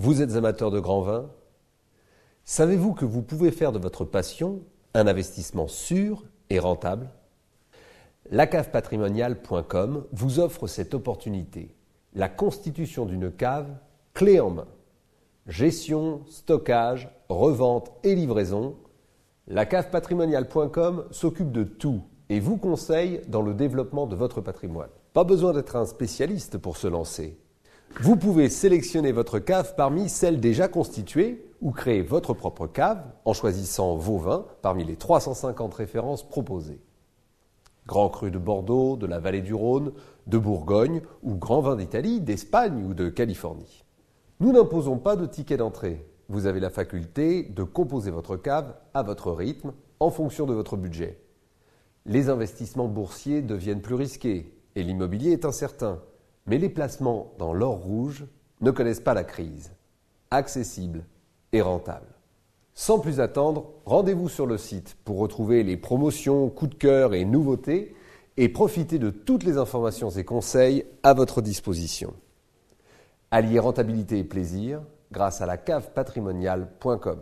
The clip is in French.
Vous êtes amateur de grand vin Savez-vous que vous pouvez faire de votre passion un investissement sûr et rentable? Lacavepatrimoniale.com vous offre cette opportunité. La constitution d'une cave clé en main. Gestion, stockage, revente et livraison. Lacavepatrimoniale.com s'occupe de tout et vous conseille dans le développement de votre patrimoine. Pas besoin d'être un spécialiste pour se lancer. Vous pouvez sélectionner votre cave parmi celles déjà constituées ou créer votre propre cave en choisissant vos vins parmi les 350 références proposées. Grand cru de Bordeaux, de la vallée du Rhône, de Bourgogne ou grand vin d'Italie, d'Espagne ou de Californie. Nous n'imposons pas de ticket d'entrée. Vous avez la faculté de composer votre cave à votre rythme en fonction de votre budget. Les investissements boursiers deviennent plus risqués et l'immobilier est incertain. Mais les placements dans l'or rouge ne connaissent pas la crise. Accessible et rentable. Sans plus attendre, rendez-vous sur le site pour retrouver les promotions, coups de cœur et nouveautés et profiter de toutes les informations et conseils à votre disposition. Alliez rentabilité et plaisir grâce à la cave patrimoniale.com.